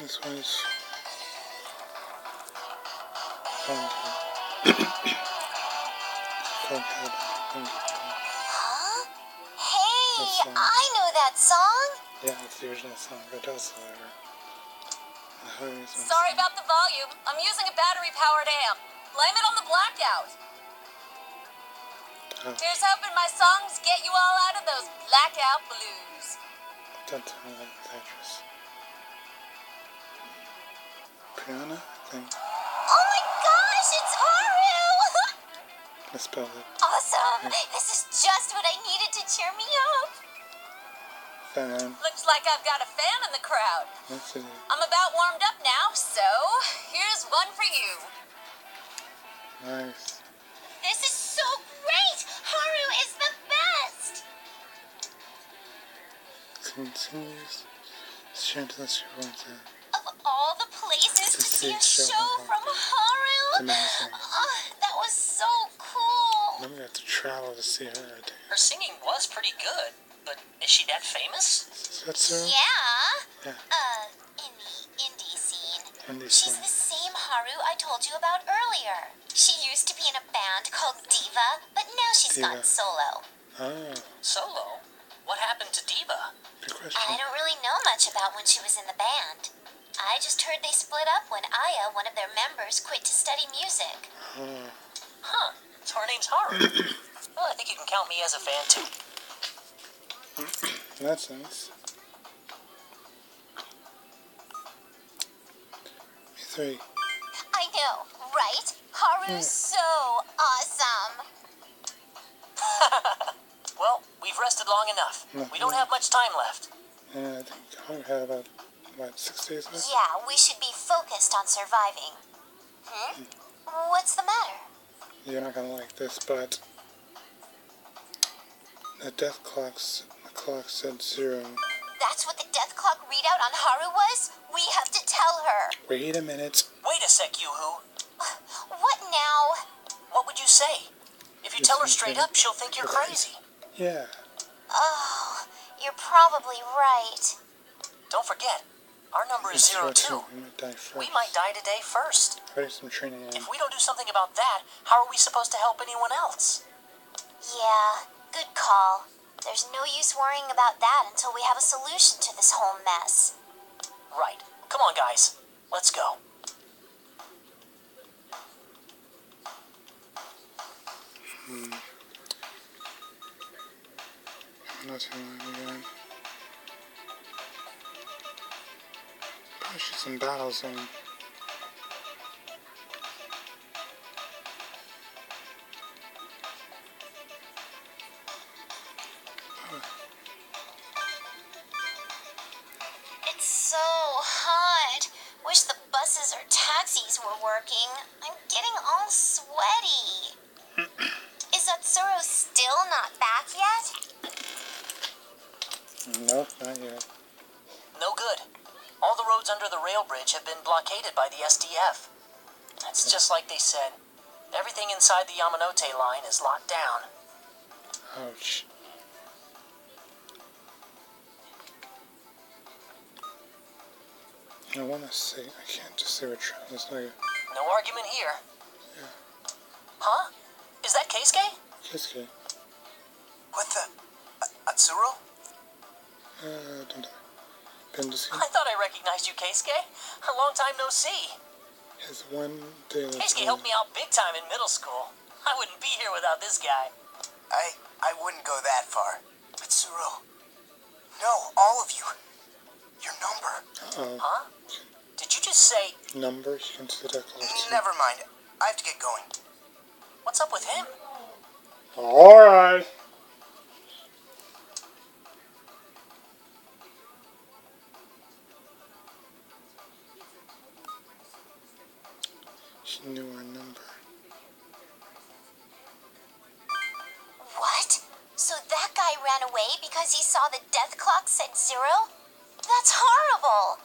This one's Funky. Funky. Huh? Hey, I know that song. Yeah, it's the original song, but also Haru's Sorry about the volume. I'm using a battery powered amp. Blame it on the blackout. Oh, Here's hoping my songs get you all out of those blackout blues. don't tell me this actress. Brianna, I think. Oh my gosh, it's Haru! I spelled it. awesome. This is just what I needed to cheer me up. Fan. Looks like I've got a fan in the crowd. Yes, it is. I'm about warmed up now, so here's one for you. Nice. This is so great. Haru is the best. Continues. Straight to the she wants it. Of all the places to To see see a a show show from from Haru, oh, that was so cool. Then we have to travel to see her. Her singing was pretty good, but is she that famous? Is that so? Yeah. Yeah. Uh, in the indie scene. And these She's the same Haru I told you about earlier. She used to be in a band called Diva, but now she's Diva. gone solo. Oh, Solo? What happened to Diva? good I don't really know much about when she was in the band. I just heard they split up when Aya, one of their members, quit to study music. Oh, Huh. So her name's Haru. well, I think you can count me as a fan too. Hmm. that's nice. Three. I know, right? Haru's hmm. so awesome. Well, we've rested long enough. We don't have much time left. And I think Hunter had about, what, six days left? Yeah, we should be focused on surviving. Hmm? What's the matter? You're not gonna like this, but the death clocks, the clock said zero. That's what the death clock readout on Haru was? We have to tell her. Wait a minute. Wait a sec, Yoo-hoo. What now? What would you say? If you tell her straight up, she'll think you're crazy. Yeah. Oh, you're probably right. Don't forget, our number is zero two. We might die. We might die today first. Ready some training. If we don't do something about that, how are we supposed to help anyone else? Yeah, good call. There's no use worrying about that until we have a solution to this whole mess. Right. Come on, guys. Let's go. Hmm. Not too long again. Probably some battles in. It's so hot. Wish the buses or taxis were working. I'm getting all sweaty. Is Atsuro still not back yet? Nope, not yet. No good. All the roads under the rail bridge have been blockaded by the SDF. It's just like they said. Everything inside the Yamanote line is locked down. Ouch. I want to say, I can't just say we're trying. It's like No argument here. Yeah. Huh? Is that Keisuke? Kisuke. What the? Atsuro? Uh, don't die. Bendesuke I thought I recognized you, Keisuke. A long time no see. has one day left. Keisuke helped me out big time in middle school. I wouldn't be here without this guy. I I wouldn't go that far. Mitsuru. No, all of you. Your number. Uh Huh? Did you just say, Number? Numbers, you can see the clock too. Never mind. I have to get going. what's up with him? Alright. She knew our number. What? So that guy ran away because he saw the death clock set zero? That's horrible.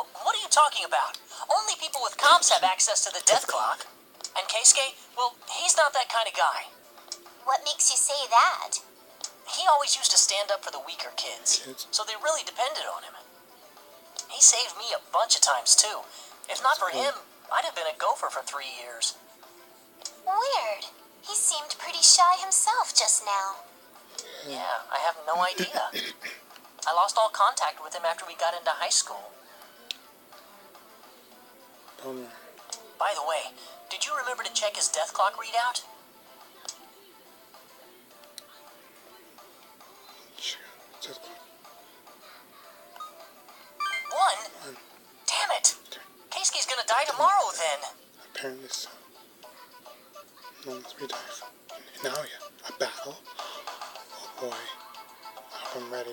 Wh- What are you talking about? Only people with comps have access to the death clock. And Keisuke, well, he's not that kind of guy. What makes you say that? He always used to stand up for the weaker kids. Kids. So they really depended on him. He saved me a bunch of times too. If not for him, I'd have been a gopher for three years. Weird. He seemed pretty shy himself just now. Yeah, I have no idea. I lost all contact with him after we got into high school. Bummer. By the way, did you remember to check his death clock readout? Shit. Just gonna die tomorrow then. apparently so. Long as we dive. Now yeah, a battle. Oh boy. I I'm ready.